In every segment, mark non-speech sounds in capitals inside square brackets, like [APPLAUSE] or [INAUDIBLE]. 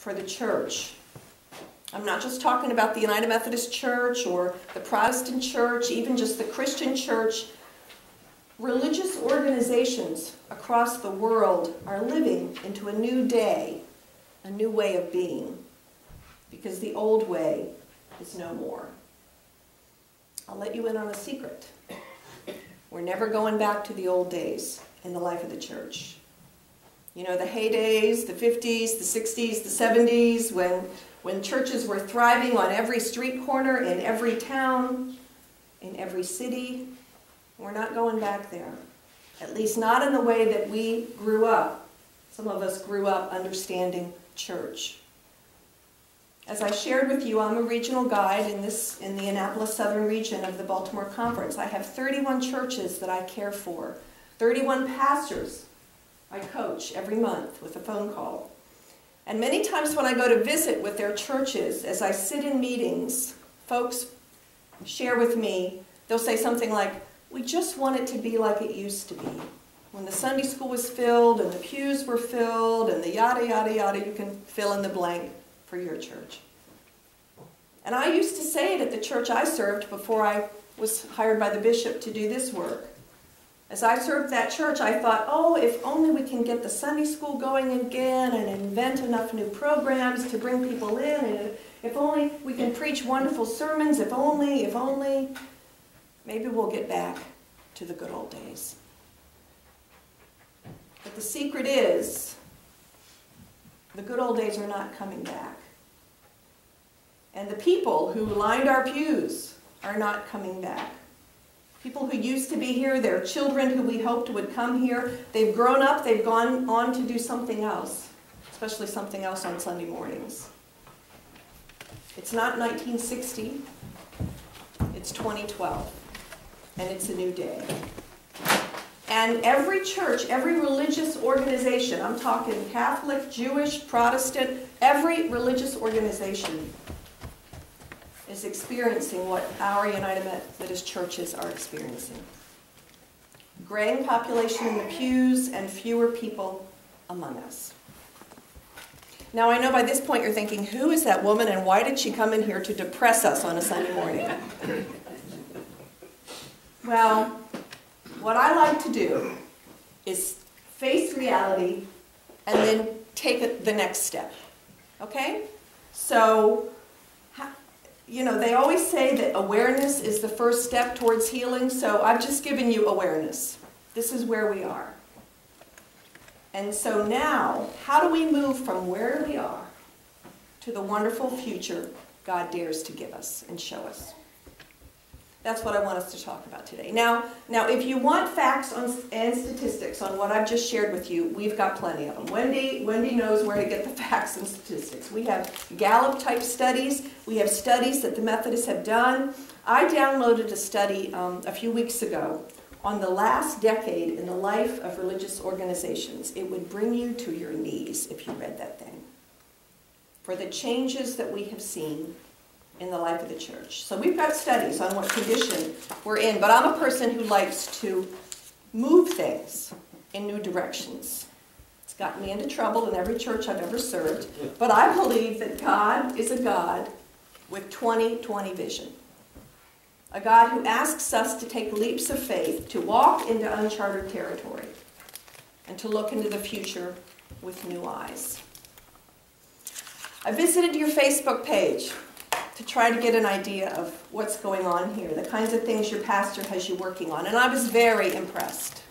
for the church. I'm not just talking about the United Methodist Church or the Protestant Church, even just the Christian Church. Religious organizations across the world are living into a new day, a new way of being, because the old way is no more. I'll let you in on a secret. We're never going back to the old days in the life of the church. You know, the heydays, the 50s, the 60s, the 70s, when, when churches were thriving on every street corner, in every town, in every city. We're not going back there. At least not in the way that we grew up. Some of us grew up understanding church. As I shared with you, I'm a regional guide in, this, in the Annapolis Southern region of the Baltimore Conference. I have 31 churches that I care for, 31 pastors I coach every month with a phone call. And many times when I go to visit with their churches, as I sit in meetings, folks share with me, they'll say something like, We just want it to be like it used to be. When the Sunday school was filled and the pews were filled and the yada, yada, yada, you can fill in the blank for your church. And I used to say it at the church I served before I was hired by the bishop to do this work. As I served that church, I thought, oh, if only we can get the Sunday school going again and invent enough new programs to bring people in, and if only we can preach wonderful sermons, if only, if only, maybe we'll get back to the good old days. But the secret is, the good old days are not coming back. And the people who lined our pews are not coming back. People who used to be here, their children who we hoped would come here, they've grown up, they've gone on to do something else, especially something else on Sunday mornings. It's not 1960, it's 2012, and it's a new day. And every church, every religious organization, I'm talking Catholic, Jewish, Protestant, every religious organization is experiencing what our United Methodist churches are experiencing. Graying population in the pews and fewer people among us. Now, I know by this point you're thinking, who is that woman and why did she come in here to depress us on a Sunday morning? well, what I like to do is face reality and then take the next step. Okay? So, you know, they always say that awareness is the first step towards healing, so I've just given you awareness. This is where we are. And so now, how do we move from where we are to the wonderful future God dares to give us and show us? That's what I want us to talk about today. Now, now if you want facts on, and statistics on what I've just shared with you, we've got plenty of them. Wendy, Wendy knows where to get the [LAUGHS] facts and statistics. We have Gallup type studies. We have studies that the Methodists have done. I downloaded a study um, a few weeks ago on the last decade in the life of religious organizations. It would bring you to your knees if you read that thing. For the changes that we have seen in the life of the church. So we've got studies on what condition we're in, but I'm a person who likes to move things in new directions. It's gotten me into trouble in every church I've ever served, but I believe that God is a God with 2020 vision. A God who asks us to take leaps of faith, to walk into uncharted territory, and to look into the future with new eyes. I visited your Facebook page to try to get an idea of what's going on here, the kinds of things your pastor has you working on. And I was very impressed.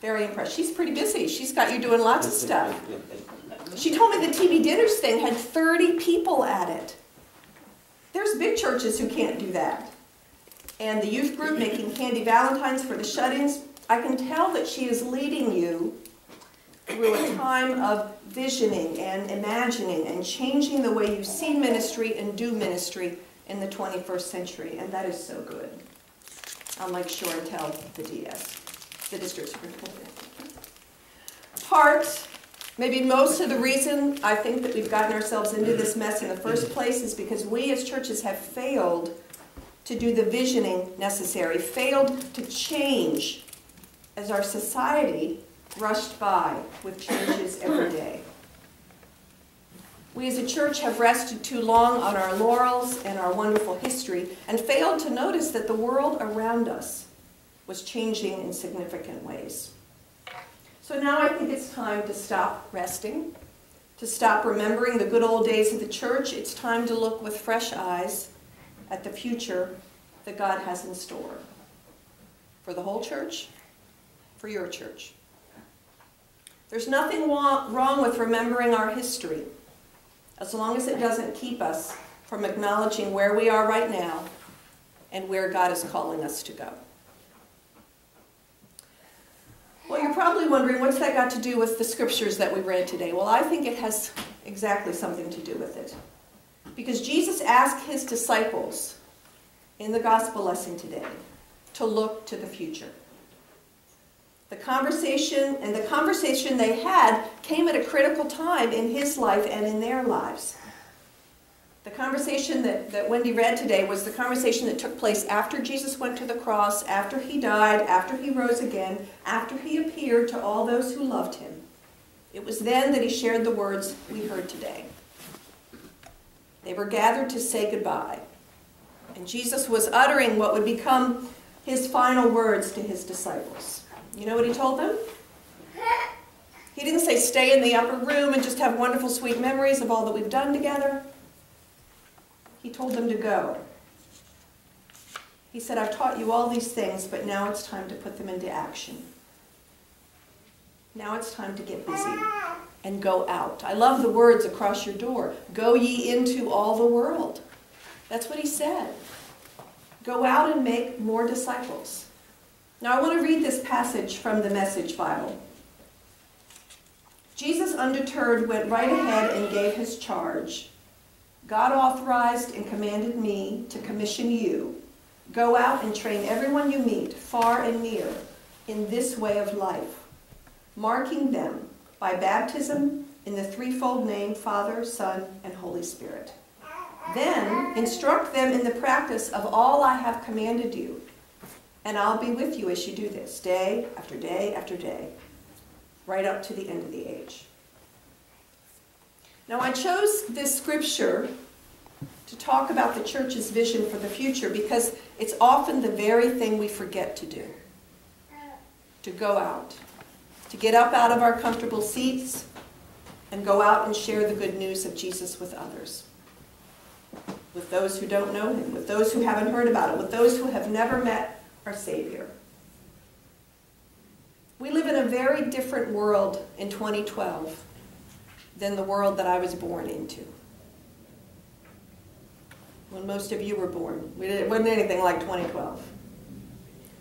Very impressed. She's pretty busy. She's got you doing lots of stuff. She told me the TV dinners thing had 30 people at it. There's big churches who can't do that. And the youth group making candy valentines for the shut ins, I can tell that she is leading you through a time of visioning and imagining and changing the way you see ministry and do ministry in the 21st century, and that is so good. And tell the DS, the district superintendent. Part, maybe most of the reason I think that we've gotten ourselves into this mess in the first place is because we as churches have failed to do the visioning necessary, failed to change as our society rushed by with changes every day. We as a church have rested too long on our laurels and our wonderful history and failed to notice that the world around us was changing in significant ways. So now I think it's time to stop resting, to stop remembering the good old days of the church. It's time to look with fresh eyes at the future that God has in store for the whole church, for your church. There's nothing wrong with remembering our history as long as it doesn't keep us from acknowledging where we are right now and where God is calling us to go. Well, you're probably wondering, what's that got to do with the scriptures that we read today? Well, I think it has exactly something to do with it. Because Jesus asked his disciples in the gospel lesson today to look to the future. The conversation and the conversation they had came at a critical time in his life and in their lives. The conversation that, that Wendy read today was the conversation that took place after Jesus went to the cross, after he died, after he rose again, after he appeared to all those who loved him. It was then that he shared the words we heard today. They were gathered to say goodbye. And Jesus was uttering what would become his final words to his disciples. You know what he told them? He didn't say stay in the upper room and just have wonderful, sweet memories of all that we've done together. He told them to go. He said, I've taught you all these things, but now it's time to put them into action. Now it's time to get busy and go out. I love the words across your door. Go ye into all the world. That's what he said. Go out and make more disciples. Now I want to read this passage from the Message Bible. Jesus, undeterred, went right ahead and gave his charge. God authorized and commanded me to commission you. Go out and train everyone you meet, far and near, in this way of life, marking them by baptism in the threefold name Father, Son, and Holy Spirit. Then instruct them in the practice of all I have commanded you and I'll be with you as you do this, day after day after day, right up to the end of the age. Now, I chose this scripture to talk about the church's vision for the future because it's often the very thing we forget to do to go out, to get up out of our comfortable seats and go out and share the good news of Jesus with others. With those who don't know him, with those who haven't heard about it, with those who have never met our Savior. We live in a very different world in 2012 than the world that I was born into. When most of you were born, it wasn't anything like 2012.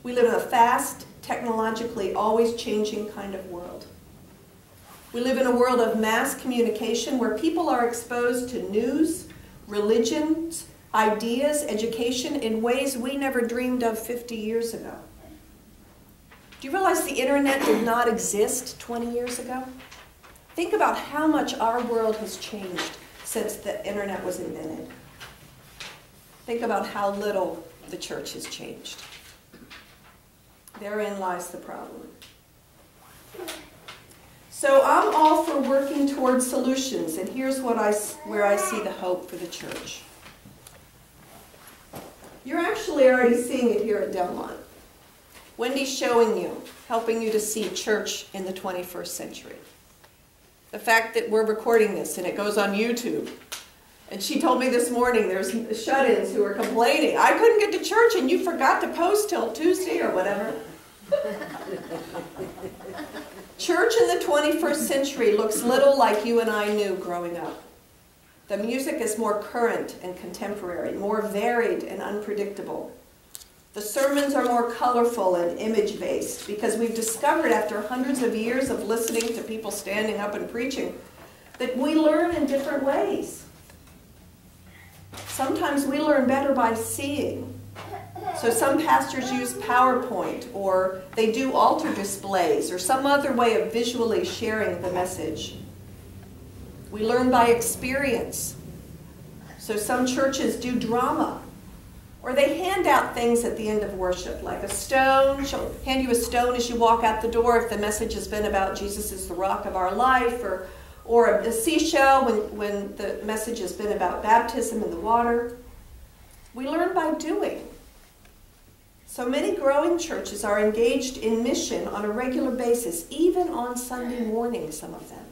We live in a fast, technologically always changing kind of world. We live in a world of mass communication where people are exposed to news, religions, ideas, education in ways we never dreamed of 50 years ago. Do you realize the internet did not exist 20 years ago? Think about how much our world has changed since the internet was invented. Think about how little the church has changed. Therein lies the problem. So I'm all for working towards solutions, and here's what I, where I see the hope for the church. You're actually already seeing it here at Delmont. Wendy's showing you, helping you to see church in the 21st century. The fact that we're recording this and it goes on YouTube. And she told me this morning there's shut-ins who are complaining. I couldn't get to church and you forgot to post till Tuesday or whatever. [LAUGHS] church in the 21st century looks little like you and I knew growing up. The music is more current and contemporary, more varied and unpredictable. The sermons are more colorful and image-based because we've discovered after hundreds of years of listening to people standing up and preaching that we learn in different ways. Sometimes we learn better by seeing. So some pastors use PowerPoint or they do altar displays or some other way of visually sharing the message. We learn by experience. So some churches do drama. Or they hand out things at the end of worship, like a stone. She'll hand you a stone as you walk out the door if the message has been about Jesus is the rock of our life, or, or a seashell when, when the message has been about baptism in the water. We learn by doing. So many growing churches are engaged in mission on a regular basis, even on Sunday morning, some of them.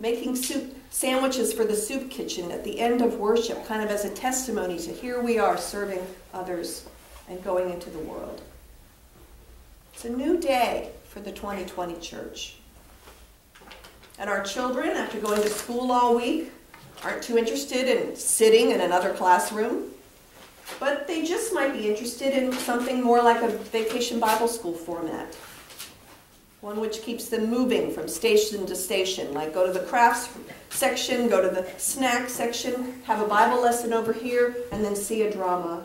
Making soup sandwiches for the soup kitchen at the end of worship, kind of as a testimony to here we are serving others and going into the world. It's a new day for the 2020 church. And our children, after going to school all week, aren't too interested in sitting in another classroom but they just might be interested in something more like a vacation Bible school format. One which keeps them moving from station to station, like go to the crafts section, go to the snack section, have a Bible lesson over here, and then see a drama.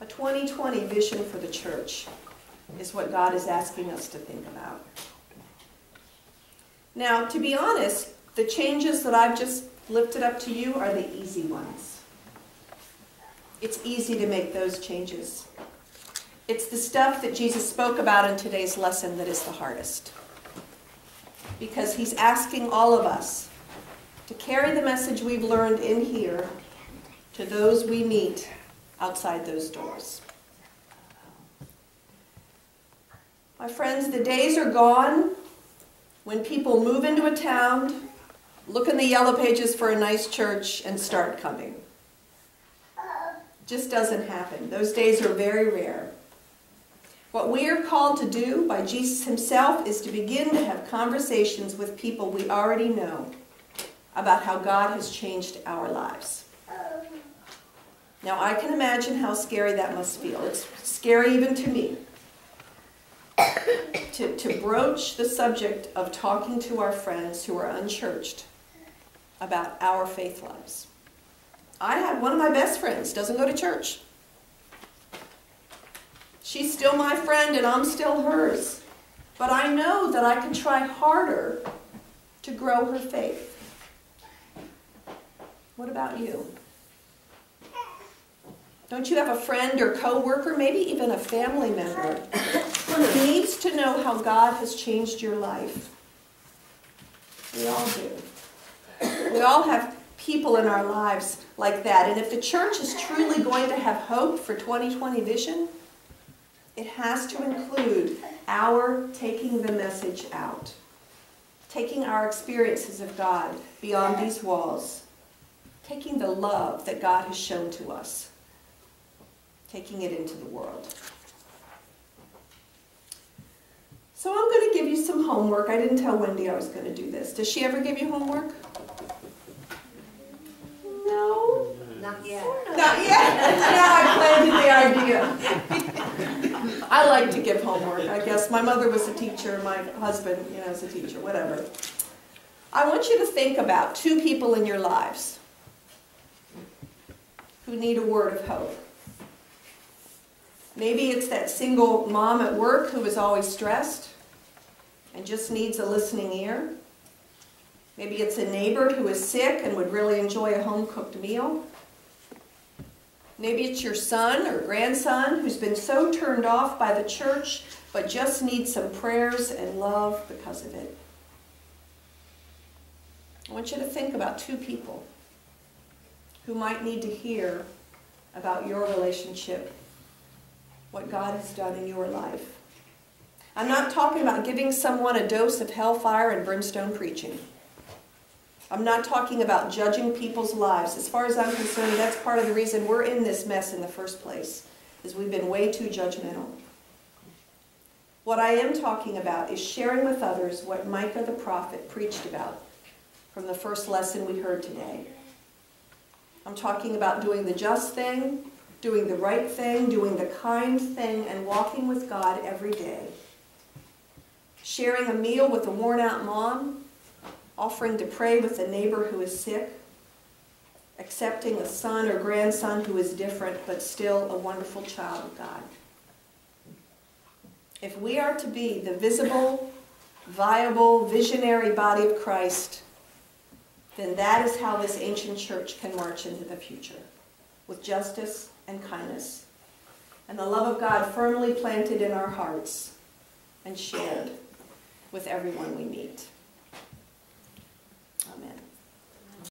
A 2020 vision for the church is what God is asking us to think about. Now, to be honest, the changes that I've just lifted up to you are the easy ones. It's easy to make those changes. It's the stuff that Jesus spoke about in today's lesson that is the hardest. Because he's asking all of us to carry the message we've learned in here to those we meet outside those doors. My friends, the days are gone when people move into a town, look in the yellow pages for a nice church, and start coming. Just doesn't happen. Those days are very rare. What we are called to do by Jesus himself is to begin to have conversations with people we already know about how God has changed our lives. Now, I can imagine how scary that must feel. It's scary even to me to, to broach the subject of talking to our friends who are unchurched about our faith lives. I have one of my best friends doesn't go to church. She's still my friend and I'm still hers. But I know that I can try harder to grow her faith. What about you? Don't you have a friend or coworker, maybe even a family member, who needs to know how God has changed your life? We all do. We all have people in our lives like that. And if the church is truly going to have hope for 2020 vision, it has to include our taking the message out, taking our experiences of God beyond these walls, taking the love that God has shown to us, taking it into the world. So I'm going to give you some homework. I didn't tell Wendy I was going to do this. Does she ever give you homework? No. Not yet. Not yet. [LAUGHS] now I planted the idea. I like to give homework, I guess. My mother was a teacher, my husband, you know, is a teacher, whatever. I want you to think about two people in your lives who need a word of hope. Maybe it's that single mom at work who is always stressed and just needs a listening ear. Maybe it's a neighbor who is sick and would really enjoy a home cooked meal. Maybe it's your son or grandson who's been so turned off by the church but just needs some prayers and love because of it. I want you to think about two people who might need to hear about your relationship, what God has done in your life. I'm not talking about giving someone a dose of hellfire and brimstone preaching. I'm not talking about judging people's lives. As far as I'm concerned, that's part of the reason we're in this mess in the first place, is we've been way too judgmental. What I am talking about is sharing with others what Micah the prophet preached about from the first lesson we heard today. I'm talking about doing the just thing, doing the right thing, doing the kind thing, and walking with God every day. Sharing a meal with a worn out mom offering to pray with a neighbor who is sick, accepting a son or grandson who is different but still a wonderful child of God. If we are to be the visible, viable, visionary body of Christ, then that is how this ancient church can march into the future, with justice and kindness, and the love of God firmly planted in our hearts and shared. with everyone we meet.